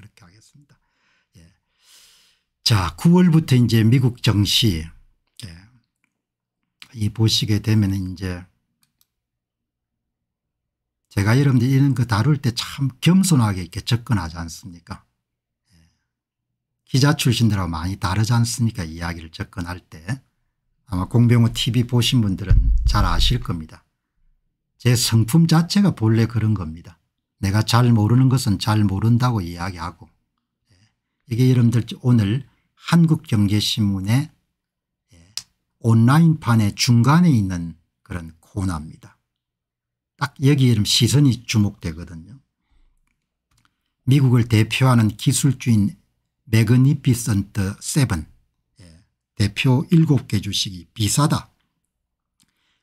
그렇게 하겠습니다. 예. 자 9월부터 이제 미국 정시 예. 이 보시게 되면 이제 제가 여러분들 이런 거 다룰 때 참 겸손하게 이렇게 접근하지 않습니까 예. 기자 출신들하고 많이 다르지 않습니까 이야기를 접근할 때 아마 공병호 tv 보신 분들은 잘 아실 겁니다. 제 성품 자체가 본래 그런 겁니다. 내가 잘 모르는 것은 잘 모른다고 이야기하고 예. 이게 여러분들 오늘 한국경제신문의 예. 온라인판의 중간에 있는 그런 코너입니다. 딱 여기 이 시선이 주목되거든요. 미국을 대표하는 기술주인 Magnificent Seven 예. 대표 7개 주식이 비싸다.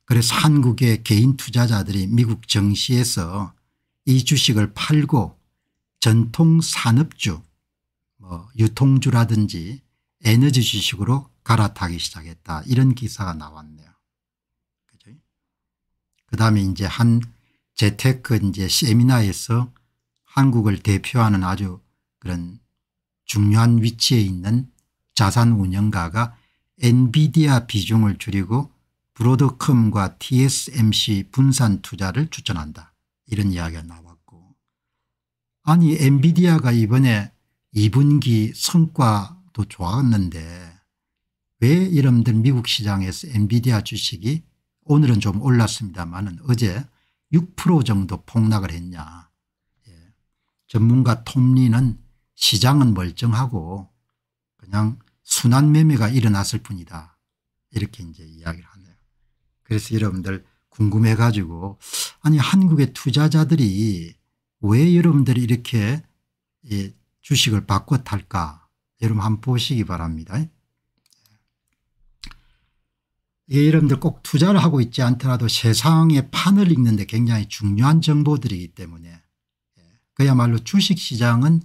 그래서 한국의 개인 투자자들이 미국 정시에서 이 주식을 팔고 전통 산업주 뭐 유통주라든지 에너지 주식으로 갈아타기 시작했다 이런 기사가 나왔네요. 그죠? 그 다음에 이제 한 재테크 이제 세미나에서 한국을 대표하는 아주 그런 중요한 위치에 있는 자산 운영가가 엔비디아 비중을 줄이고 브로드컴과 TSMC 분산 투자를 추천한다. 이런 이야기가 나왔고 아니 엔비디아가 이번에 2분기 성과도 좋았는데 왜 여러분들 미국 시장에서 엔비디아 주식이 오늘은 좀 올랐습니다만 어제 6% 정도 폭락을 했냐. 예. 전문가 톰리는 시장은 멀쩡하고 그냥 순환 매매가 일어났을 뿐이다. 이렇게 이제 이야기를 하네요. 그래서 여러분들 궁금해 가지고 아니 한국의 투자자들이 왜 여러분들이 이렇게 주식을 바꿔 탈까 여러분 한번 보시기 바랍니다. 이게 여러분들 꼭 투자를 하고 있지 않더라도 세상의 판을 읽는 데 굉장히 중요한 정보들이기 때문에 예, 그야말로 주식시장은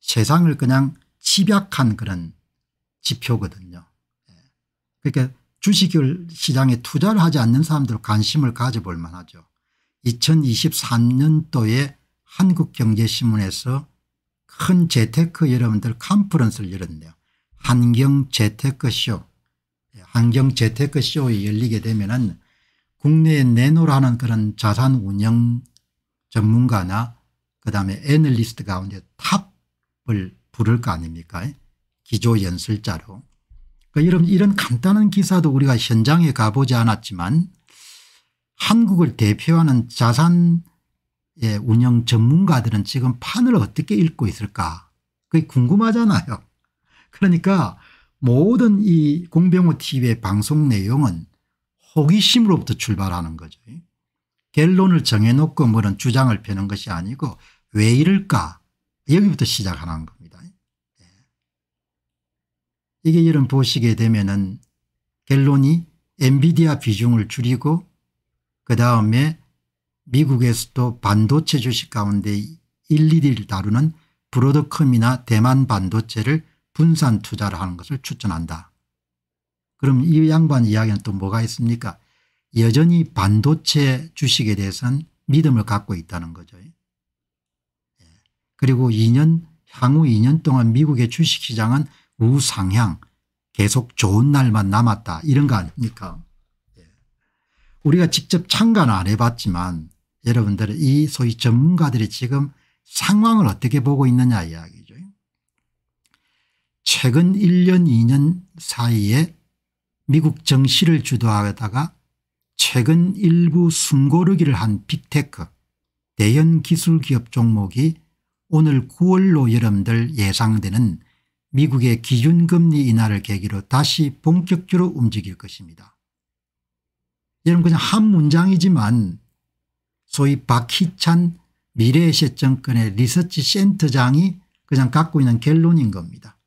세상을 그냥 집약한 그런 지표거든요. 예, 그러니까 주식을 시장에 투자를 하지 않는 사람들 관심을 가져볼 만하죠. 2023년도에 한국경제신문에서 큰 재테크 여러분들 컨퍼런스를 열었네요. 환경재테크쇼 환경재테크쇼에 열리게 되면 국내에 내놓으라는 그런 자산 운영 전문가나 그다음에 애널리스트 가운데 탑을 부를 거 아닙니까 기조연설자로 그러니까 이런, 이런 간단한 기사도 우리가 현장에 가보지 않았지만 한국을 대표하는 자산 운영 전문가들은 지금 판을 어떻게 읽고 있을까 그게 궁금하잖아요. 그러니까 모든 이 공병호 tv의 방송 내용은 호기심으로부터 출발하는 거죠. 결론을 정해놓고 뭐는 주장을 펴는 것이 아니고 왜 이럴까 여기부터 시작하는 겁니다. 예. 이게 이런 보시게 되면은 결론이 엔비디아 비중을 줄이고 그 다음에 미국에서도 반도체 주식 가운데 1, 2위를 다루는 브로드컴이나 대만 반도체를 분산 투자를 하는 것을 추천한다. 그럼 이 양반 이야기는 또 뭐가 있습니까 여전히 반도체 주식에 대해서는 믿음을 갖고 있다는 거죠. 예. 그리고 2년 향후 2년 동안 미국의 주식시장은 우상향 계속 좋은 날만 남았다. 이런 거 아닙니까? 예. 우리가 직접 참가는 안 해봤지만 여러분들 이 소위 전문가들이 지금 상황을 어떻게 보고 있느냐 이야기 최근 1년 2년 사이에 미국 정시를 주도하다가 최근 일부 숨고르기를 한 빅테크 대형 기술기업 종목이 오늘 9월로 여러분들 예상되는 미국의 기준금리 인하를 계기로 다시 본격적으로 움직일 것입니다. 여러분 그냥 한 문장이지만 소위 박희찬 미래에셋증권의 리서치 센터장이 그냥 갖고 있는 결론인 겁니다.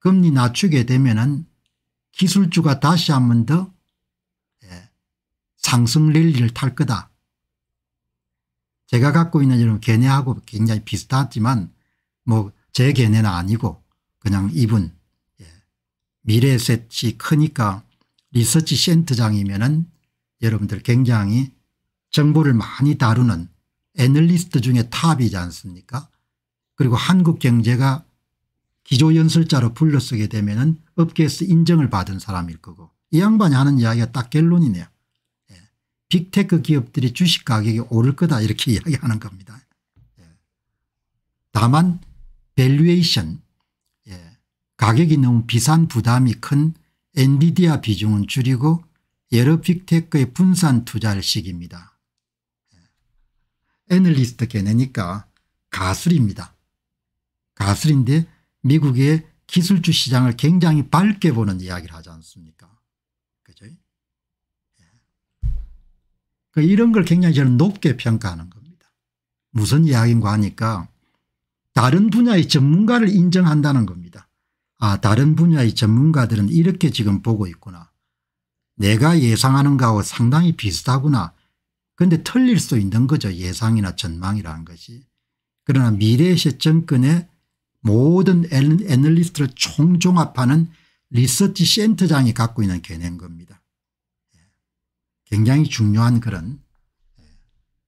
금리 낮추게 되면 기술주가 다시 한 번더 예, 상승 랠리를 탈 거다. 제가 갖고 있는 이런 견해하고 굉장히 비슷하지만 뭐 제 견해는 아니고 그냥 이분 예, 미래셋이 크니까 리서치 센터장이면 여러분들 굉장히 정보를 많이 다루는 애널리스트 중에 top이지 않습니까 그리고 한국 경제가 기조연설자로 불러쓰게 되면 은 업계에서 인정을 받은 사람일 거고 이 양반이 하는 이야기가 딱 결론이네요. 예. 빅테크 기업들이 주식 가격이 오를 거다 이렇게 이야기하는 겁니다. 예. 다만 밸류에이션 예. 가격이 너무 비싼 부담이 큰 엔비디아 비중은 줄이고 여러 빅테크의 분산 투자를 시킵니다. 예. 애널리스트 걔네니까 가술입니다. 가술인데 미국의 기술주 시장을 굉장히 밝게 보는 이야기를 하지 않습니까 그죠 그 이런 걸 굉장히 저는 높게 평가하는 겁니다. 무슨 이야기인가 하니까 다른 분야의 전문가를 인정한다는 겁니다. 아 다른 분야의 전문가들은 이렇게 지금 보고 있구나. 내가 예상하는 거하고 상당히 비슷하구나. 그런데 틀릴 수 있는 거죠. 예상이나 전망이라는 것이. 그러나 미래 시점권에 모든 애널리스트를 총종합하는 리서치 센터장이 갖고 있는 개념인 겁니다. 예. 굉장히 중요한 그런 예.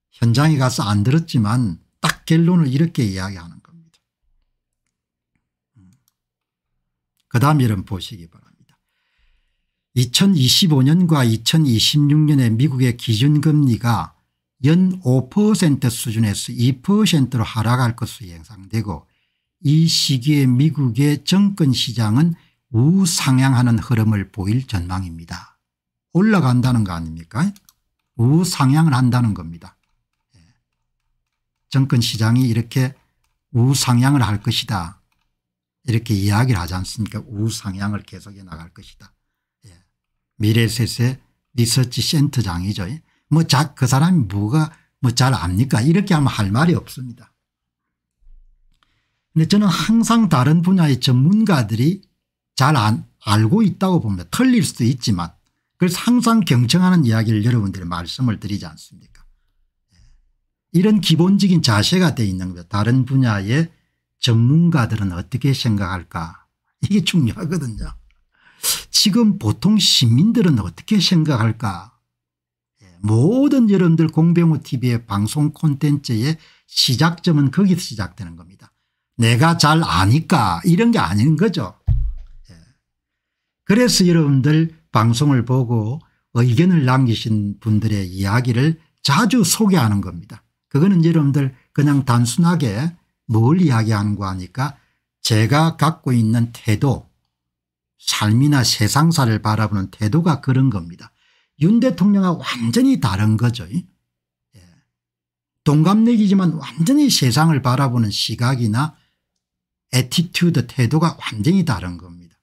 현장에 가서 안 들었지만 딱 결론을 이렇게 이야기하는 겁니다. 음. 그 다음 여러분 보시기 바랍니다. 2025년과 2026년에 미국의 기준금리가 연 5% 수준에서 2%로 하락할 것으로 예상되고 이 시기에 미국의 정권시장은 우상향하는 흐름을 보일 전망입니다. 올라간다는 거 아닙니까 우상향을 한다는 겁니다. 예. 정권시장이 이렇게 우상향을 할 것이다 이렇게 이야기를 하지 않습니까 우상향을 계속해 나갈 것이다. 예. 미래셋의 리서치 센터장이죠. 뭐그 사람이 뭐가 뭐 잘 압니까 이렇게 하면 할 말이 없습니다. 근데 저는 항상 다른 분야의 전문가들이 잘 안, 알고 있다고 봅니다. 틀릴 수도 있지만 그래서 항상 경청하는 이야기를 여러분들이 말씀을 드리지 않습니까 예. 이런 기본적인 자세가 되어 있는 거예요. 다른 분야의 전문가들은 어떻게 생각할까 이게 중요하거든요. 지금 보통 시민들은 어떻게 생각할까 예. 모든 여러분들 공병호 tv의 방송 콘텐츠의 시작점은 거기서 시작되는 겁니다. 내가 잘 아니까 이런 게 아닌 거죠. 예. 그래서 여러분들 방송을 보고 의견을 남기신 분들의 이야기를 자주 소개하는 겁니다. 그거는 여러분들 그냥 단순하게 뭘 이야기하는 거 하니까 제가 갖고 있는 태도 삶이나 세상사를 바라보는 태도가 그런 겁니다. 윤 대통령과 완전히 다른 거죠. 예. 동갑내기지만 완전히 세상을 바라보는 시각이나 attitude 태도가 완전히 다른 겁니다.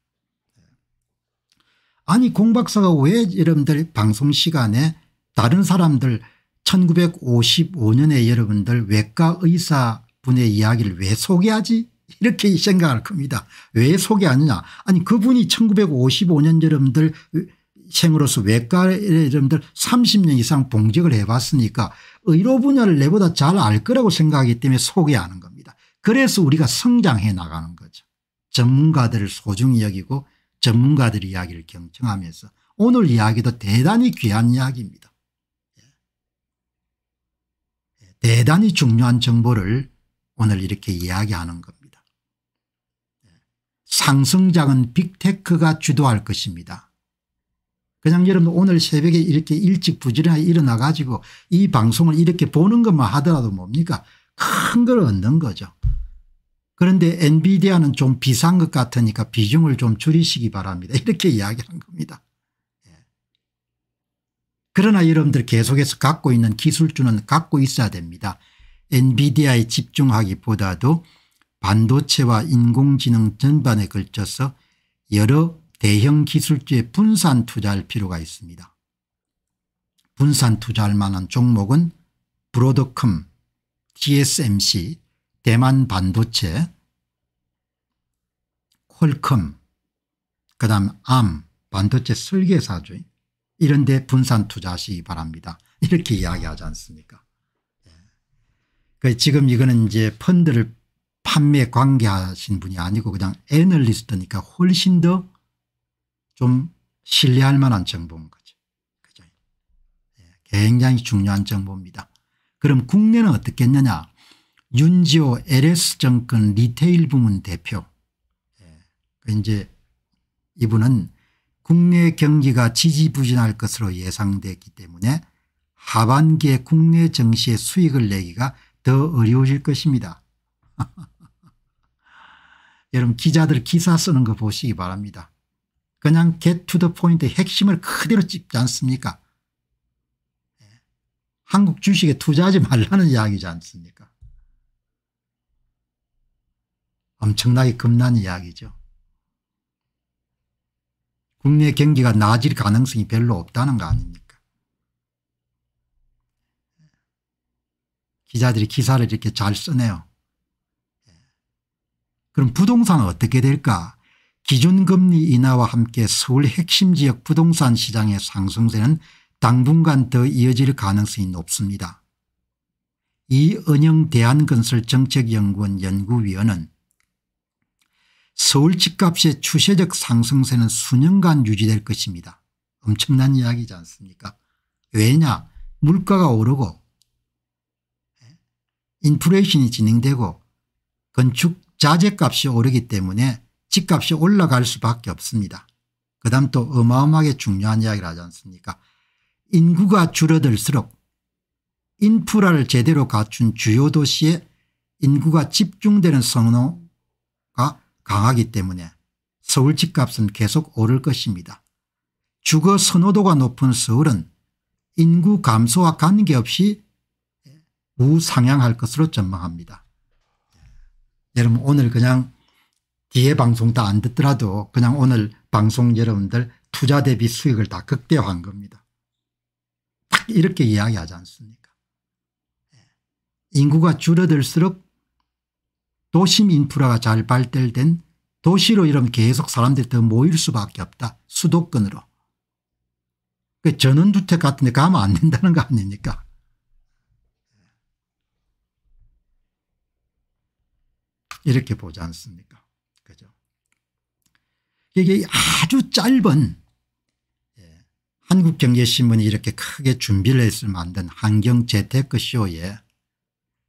아니 공 박사가 왜 여러분들 방송 시간에 다른 사람들 1955년에 여러분들 외과 의사 분의 이야기를 왜 소개하지 이렇게 생각할 겁니다. 왜 소개하느냐 아니 그분이 1955년 여러분들 생으로서 외과 여러분들 30년 이상 봉직을 해봤으니까 의료 분야를 내보다 잘 알 거라고 생각하기 때문에 소개하는 겁니다. 그래서 우리가 성장해 나가는 거죠. 전문가들을 소중히 여기고 전문가들의 이야기를 경청하면서 오늘 이야기도 대단히 귀한 이야기입니다. 예. 예, 대단히 중요한 정보를 오늘 이렇게 이야기하는 겁니다. 예. 상승장은 빅테크가 주도할 것입니다. 그냥 여러분 오늘 새벽에 이렇게 일찍 부지런하게 일어나 가지고 이 방송을 이렇게 보는 것만 하더라도 뭡니까 큰 걸 얻는 거죠. 그런데 엔비디아는 좀 비싼 것 같으니까 비중을 좀 줄이시기 바랍니다. 이렇게 이야기한 겁니다. 예. 그러나 여러분들 계속해서 갖고 있는 기술주는 갖고 있어야 됩니다. 엔비디아에 집중하기보다도 반도체와 인공지능 전반에 걸쳐서 여러 대형 기술주에 분산 투자할 필요가 있습니다. 분산 투자할 만한 종목은 브로드컴, TSMC, 대만 반도체 퀄컴 그 다음 암 반도체 설계사죠. 이런 데 분산 투자하시기 바랍니다. 이렇게 이야기하지 않습니까 예. 그 지금 이거는 이제 펀드를 판매 관계하신 분이 아니고 그냥 애널리스트니까 훨씬 더 좀 신뢰할 만한 정보인 거죠. 그죠? 예. 굉장히 중요한 정보입니다. 그럼 국내는 어떻겠느냐 윤지호 LS정권 리테일 부문 대표 예, 그 이제 이분은 국내 경기가 지지부진할 것으로 예상되기 때문에 하반기에 국내 정시의 수익을 내기가 더 어려워질 것입니다. 여러분 기자들 기사 쓰는 거 보시기 바랍니다. 그냥 get to the point 핵심을 그대로 찝지 않습니까 예. 한국 주식에 투자하지 말라는 이야기지 않습니까 엄청나게 겁난 이야기죠. 국내 경기가 나아질 가능성이 별로 없다는 거 아닙니까 기자들이 기사를 이렇게 잘 쓰네요. 그럼 부동산은 어떻게 될까 기준금리 인하와 함께 서울 핵심 지역 부동산 시장의 상승세는 당분간 더 이어질 가능성이 높습니다. 이은영 대한건설정책연구원 연구위원은 서울 집값의 추세적 상승세는 수년간 유지될 것입니다. 엄청난 이야기지 않습니까 왜냐 물가가 오르고 인플레이션이 진행되고 건축 자재값이 오르기 때문에 집값이 올라갈 수밖에 없습니다. 그 다음 또 어마어마하게 중요한 이야기를 하지 않습니까 인구가 줄어들수록 인프라를 제대로 갖춘 주요 도시에 인구가 집중되는 선호가 강하기 때문에 서울 집값은 계속 오를 것입니다. 주거 선호도가 높은 서울은 인구 감소와 관계없이 우상향할 것으로 전망합니다. 여러분 오늘 그냥 뒤에 방송 다 안 듣더라도 그냥 오늘 방송 여러분들 투자 대비 수익을 다 극대화한 겁니다. 딱 이렇게 이야기하지 않습니까 인구가 줄어들수록 도심 인프라가 잘 발달된 도시로 이러면 계속 사람들이 더 모일 수밖에 없다. 수도권으로. 그 전원주택 같은 데 가면 안 된다는 거 아닙니까 이렇게 보지 않습니까? 그죠? 이게 아주 짧은 예, 한국경제신문이 이렇게 크게 준비를 해서 만든 환경재테크 쇼에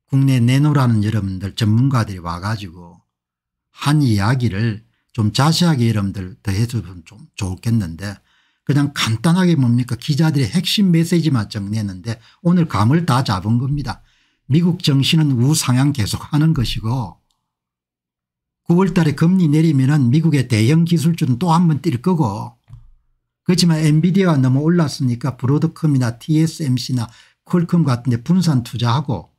국내 내노라는 여러분들 전문가들이 와가지고 한 이야기를 좀 자세하게 여러분들 더 해주면 좀 좋겠는데 그냥 간단하게 뭡니까? 기자들의 핵심 메시지만 정리했는데 오늘 감을 다 잡은 겁니다. 미국 정신은 우상향 계속하는 것이고 9월 달에 금리 내리면 미국의 대형 기술주는 또 한 번 뛸 거고. 그렇지만 엔비디아가 너무 올랐으니까 브로드컴이나 TSMC나 퀄컴 같은 데 분산 투자하고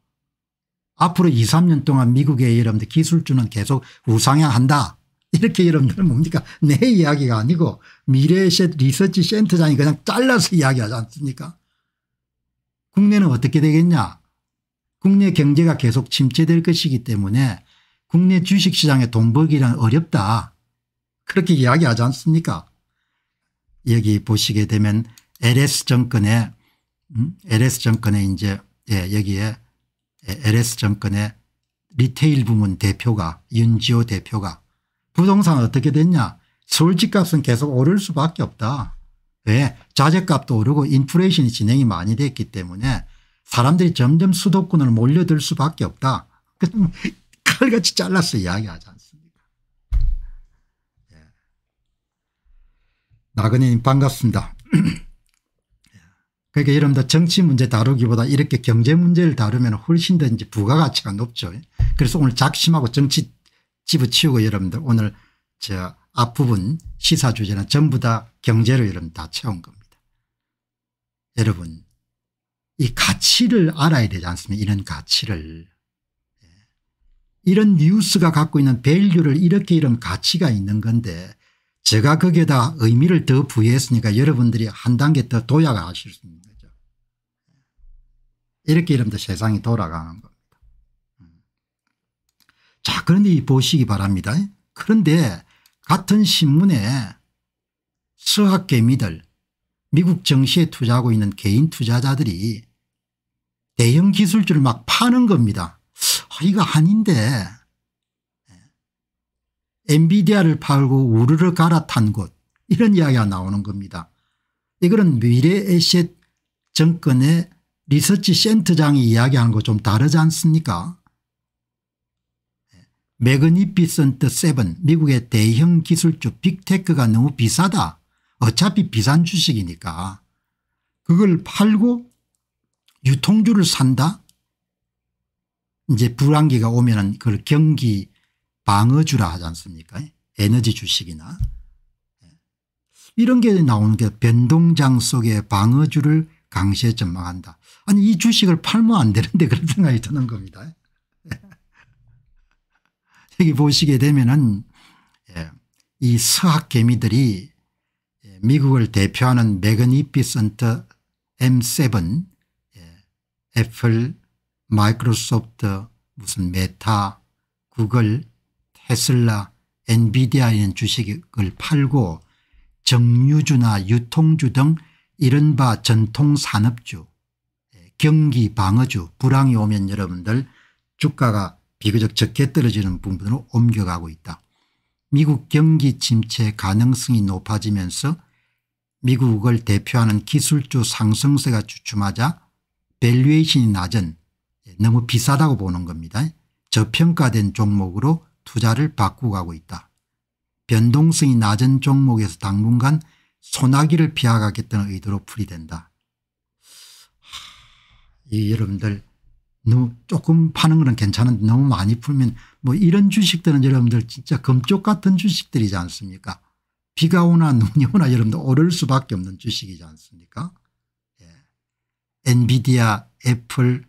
앞으로 2 3년 동안 미국의 여러분들 기술주는 계속 우상향한다. 이렇게 여러분들 뭡니까? 내 이야기가 아니고 미래 리서치 센터장이 그냥 잘라서 이야기하지 않습니까? 국내는 어떻게 되겠냐? 국내 경제가 계속 침체될 것이기 때문에 국내 주식시장에 돈 벌기란 어렵다. 그렇게 이야기하지 않습니까 여기 보시게 되면 LS정권의 음? LS정권의 이제 예, 여기에 LS정권의 리테일 부문 대표가 윤지호 대표가 부동산 어떻게 됐냐 서울 집값은 계속 오를 수밖에 없다. 왜 자재값도 오르고 인플레이션이 진행이 많이 됐기 때문에 사람들이 점점 수도권으로 몰려들 수밖에 없다. 칼같이 잘라서 이야기하지 않습니까 예. 나그네님 반갑습니다. 그러니까 여러분들 정치 문제 다루기보다 이렇게 경제 문제를 다루면 훨씬 더 이제 부가가치가 높죠. 그래서 오늘 작심하고 정치 집어치우고 여러분들 오늘 저 앞부분 시사 주제는 전부 다 경제로 여러분 다 채운 겁니다. 여러분 이 가치를 알아야 되지 않습니까 이런 가치를. 예. 이런 뉴스가 갖고 있는 밸류를 이렇게 이런 가치가 있는 건데 제가 거기에다 의미를 더 부여했으니까 여러분들이 한 단계 더 도약하실 수 있는 거죠. 이렇게 이러면 세상이 돌아가는 겁니다. 음. 자 그런데 보시기 바랍니다. 그런데 같은 신문에 서학개미들 미국 정시에 투자하고 있는 개인 투자자들이 대형 기술주를 막 파는 겁니다. 아, 이거 아닌데. 엔비디아를 팔고 우르르 갈아탄 곳 이런 이야기가 나오는 겁니다. 이거는 미래에셋 증권의 리서치 센터장이 이야기하는 거 좀 다르지 않습니까? Magnificent 7 미국의 대형 기술주 빅테크가 너무 비싸다. 어차피 비싼 주식이니까. 그걸 팔고 유통주를 산다 이제 불황기가 오면 은 그걸 경기 방어주라 하지 않습니까 에너지 주식이나 이런 게 나오는 게 변동장 속에 방어주를 강시에 전망한다. 아니 이 주식을 팔면 안 되는데 그런 생각이 드는 겁니다. 여기 보시게 되면은 예, 이 서학 개미들이 예, 미국을 대표하는 Magnificent M7 예, 애플 마이크로소프트 무슨 메타 구글 테슬라 엔비디아 이런 주식을 팔고 정유주나 유통주 등 이른바 전통산업주 경기 방어주 불황이 오면 여러분들 주가가 비교적 적게 떨어지는 부분으로 옮겨가고 있다. 미국 경기 침체 가능성이 높아지면서 미국을 대표하는 기술주 상승세가 주춤하자 밸류에이션이 낮은 너무 비싸다고 보는 겁니다. 저평가된 종목으로 투자를 바꾸고 가고 있다. 변동성이 낮은 종목에서 당분간 소나기를 피하겠다는 의도로 풀이된다. 이 여러분들 너무 조금 파는 거는 괜찮은데 너무 많이 팔면 뭐 이런 주식들은 여러분들 진짜 금쪽 같은 주식들이지 않습니까 비가 오나 눈이 오나 여러분들 오를 수밖에 없는 주식이지 않습니까 예. 엔비디아 애플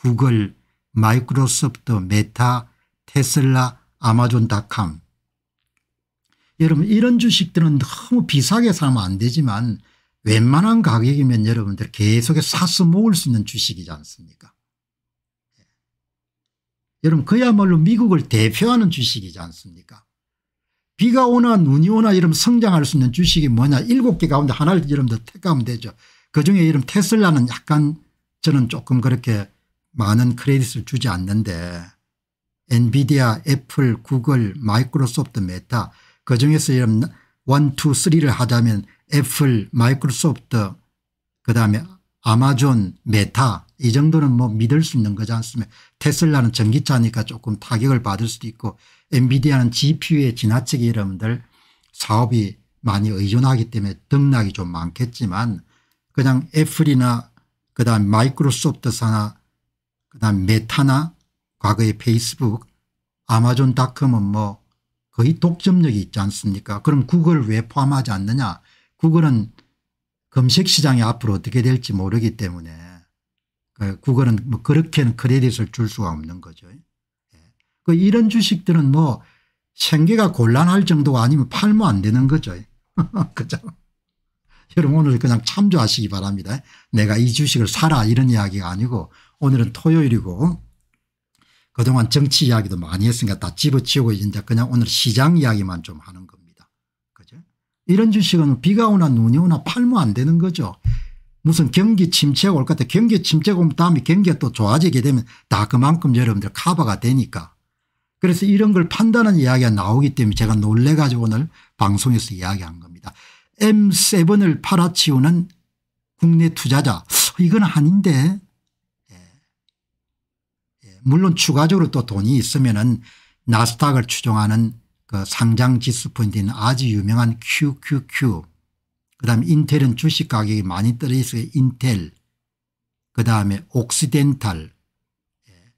구글 마이크로소프트 메타 테슬라 아마존닷컴. 여러분 이런 주식들은 너무 비싸게 사면 안 되지만 웬만한 가격이면 여러분들 계속해서 사서 모을 수 있는 주식이지 않습니까? 예. 여러분 그야말로 미국을 대표하는 주식이지 않습니까? 비가 오나 눈이 오나 이러면 성장할 수 있는 주식이 뭐냐? 일곱 개 가운데 하나를 여러분들 택하면 되죠. 그중에 이름 테슬라는 약간 저는 조금 그렇게 많은 credit을 주지 않는데 엔비디아 애플 구글 마이크로소프트 메타 그중에서 이런 1, 2, 3를 하자면 애플 마이크로소프트 그다음에 아마존 메타 이 정도는 뭐 믿을 수 있는 거지 않습니까? 테슬라는 전기차니까 조금 타격을 받을 수도 있고 엔비디아는 GPU에 지나치게 여러분들 사업이 많이 의존하기 때문에 등락이 좀 많겠지만 그냥 애플이나 그다음 마이크로소프트사나 그다음 메타나 과거의 페이스북 아마존닷컴은 뭐 거의 독점력이 있지 않습니까 그럼 구글을 왜 포함하지 않느냐 구글은 검색 시장이 앞으로 어떻게 될지 모르기 때문에 그 구글은 뭐 그렇게는 크레딧을 줄 수가 없는 거죠. 예. 그 이런 주식들은 뭐 생계가 곤란할 정도가 아니면 팔면 안 되는 거죠. 그죠? 여러분 오늘 그냥 참조하시기 바랍니다. 내가 이 주식을 사라 이런 이야기가 아니고 오늘은 토요일이고 그동안 정치 이야기도 많이 했으니까 다 집어치우고 이제 그냥 오늘 시장 이야기만 좀 하는 겁니다. 이런 주식은 비가 오나 눈이 오나 팔면 안 되는 거죠. 무슨 경기 침체가 올 것 같아 경기 침체가 오면 다음에 경기가 또 좋아지게 되면 다 그만큼 여러분들 커버가 되니까 그래서 이런 걸 판단하는 이야기가 나오기 때문에 제가 놀래 가지고 오늘 방송에서 이야기한 겁니다. M7을 팔아치우는 국내 투자자 이건 아닌데. 물론 추가적으로 또 돈이 있으면 은 나스닥을 추종하는 그 상장 지수 펀드는 아주 유명한 QQQ 그다음에 인텔은 주식 가격이 많이 떨어져 있어요. 인텔 그다음에 옥시덴탈 예,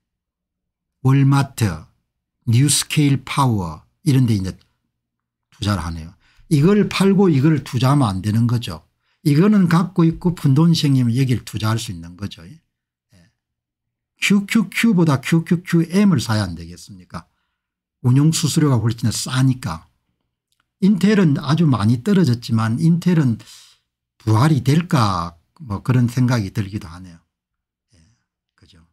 월마트 뉴스케일 파워 이런 데 이제 투자를 하네요. 이걸 팔고 이걸 투자하면 안 되는 거죠. 이거는 갖고 있고 푼돈 생기면 여기를 투자할 수 있는 거죠. QQQ보다 예. QQQM을 사야 안 되겠습니까 운용수수료가 훨씬 싸니까 인텔은 아주 많이 떨어졌지만 인텔은 부활이 될까 뭐 그런 생각이 들기도 하네요. 예, 그죠.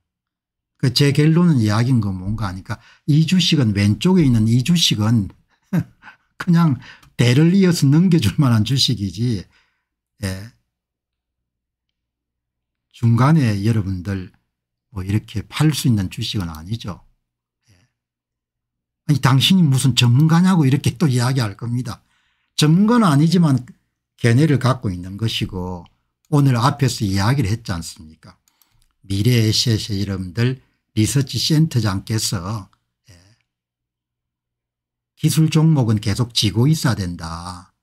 그 제 결론은 이야기인 건 뭔가 하니까 이 주식은 왼쪽에 있는 이 주식은 그냥 대를 이어서 넘겨줄 만한 주식이지 예. 중간에 여러분들 뭐 이렇게 팔 수 있는 주식은 아니죠. 아니 당신이 무슨 전문가냐고 이렇게 또 이야기할 겁니다. 전문가는 아니지만 견해를 갖고 있는 것이고 오늘 앞에서 이야기를 했지 않습니까 미래에셋의 여러분들 리서치 센터장께서 예, 기술 종목은 계속 지고 있어야 된다.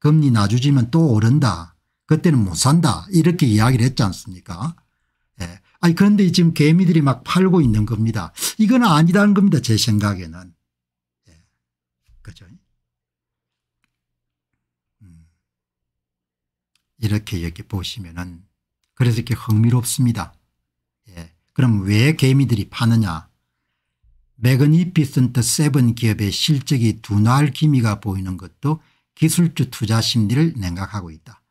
금리 낮춰지면 또 오른다. 그때는 못 산다. 이렇게 이야기를 했지 않습니까 예. 아니 그런데 지금 개미들이 막 팔고 있는 겁니다. 이건 아니다는 겁니다. 제 생각에는. 예. 그죠. 음. 이렇게 여기 보시면은 그래서 이렇게 흥미롭습니다. 예. 그럼 왜 개미들이 파느냐 Magnificent Seven 기업의 실적이 둔화할 기미가 보이는 것도 기술주 투자 심리를 냉각하고 있다.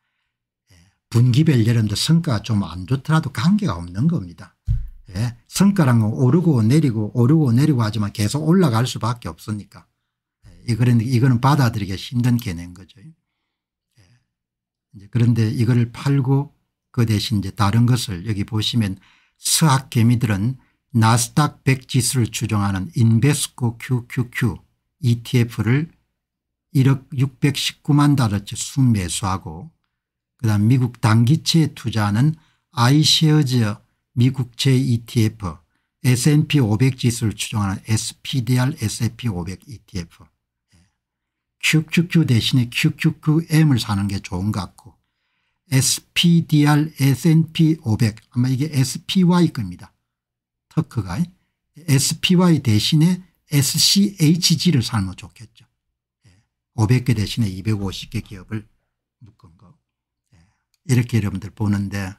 예. 분기별 여러분들 성과가 좀 안 좋더라도 관계가 없는 겁니다. 예. 성과랑 오르고 내리고 오르고 내리고 하지만 계속 올라갈 수밖에 없으니까. 예. 이거는, 받아들이기 힘든 개념인 거죠. 예. 그런데 이거를 팔고 그 대신 이제 다른 것을 여기 보시면 서학 개미들은 나스닥 100 지수를 추종하는 인베스코 QQQ ETF를 1억 619만 달러치 순매수하고 그다음 미국 단기채에 투자하는 아이쉐어즈 미국채 ETF S&P 500 지수를 추종하는 SPDR S&P 500 ETF QQQ 대신에 QQQM을 사는 게 좋은 것 같고 SPDR S&P 500 아마 이게 SPY 겁니다. 터크가 SPY 대신에 SCHG를 살면 좋겠죠. 500개 예. 대신에 250개 기업을 묶은 거. 예. 이렇게 여러분들 보는데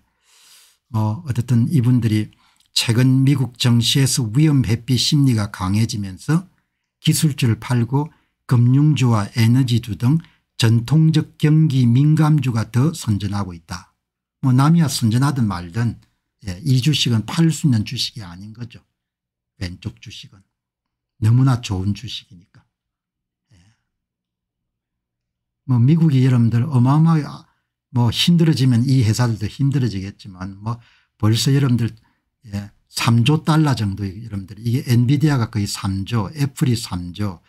뭐 어쨌든 이분들이 최근 미국 정시에서 위험 회피 심리가 강해지면서 기술주를 팔고 금융주와 에너지주 등 전통적 경기 민감주가 더 선전하고 있다. 뭐 남이야 선전하든 말든 예, 이 주식은 팔 수 있는 주식이 아닌 거죠. 왼쪽 주식은. 너무나 좋은 주식이니까. 예. 뭐 미국이 여러분들 어마어마하게 뭐 힘들어지면 이 회사들도 힘들어지겠지만 뭐 벌써 여러분들 예, 3조 달러 정도 여러분들 이게 엔비디아가 거의 3조 애플이 3조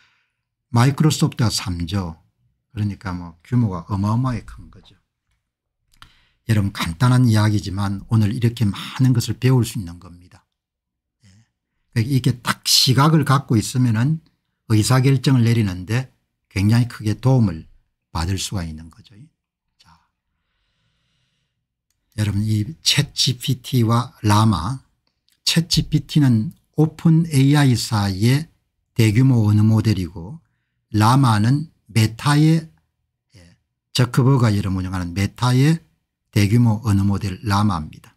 마이크로소프트가 3조 그러니까 뭐 규모가 어마어마하게 큰 거죠. 여러분 간단한 이야기지만 오늘 이렇게 많은 것을 배울 수 있는 겁니다. 예. 그러니까 이게 딱 시각을 갖고 있으면 의사결정을 내리는데 굉장히 크게 도움을 받을 수가 있는 거죠. 자, 여러분 이 챗 GPT와 라마 챗 GPT는 오픈 AI 사이의 대규모 언어 모델이고 라마는 메타의 예, 저크버가 여러분 운영하는 메타의 대규모 언어 모델 라마입니다.